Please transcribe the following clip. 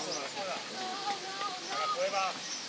これだ。